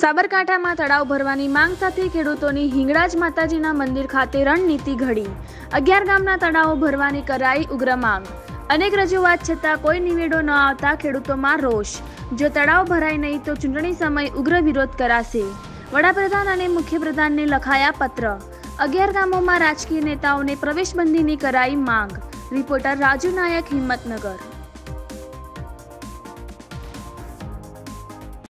સાબરકાંઠામાં તળાવ ભરવાની માંગ સાથે ખેડૂતોની હિંગળાજ માતાજીના મંદિર ખાતે રણનીતિ ઘડી. અગિયાર ગામના તળાવો ભરવાની કરાઈ ઉગ્ર માંગ. અનેક રજૂઆત છતાં કોઈ નિવેડો ન આવતા ખેડૂતોમાં રોષ. જો તળાવ ભરાય નહીં તો ચૂંટણી સમય ઉગ્ર વિરોધ કરાશે. વડાપ્રધાન અને મુખ્યપ્રધાનને લખાયા પત્ર. અગિયાર ગામોમાં રાજકીય નેતાઓને પ્રવેશબંધીની કરાઈ માંગ. રિપોર્ટર રાજુ નાયક, હિંમતનગર.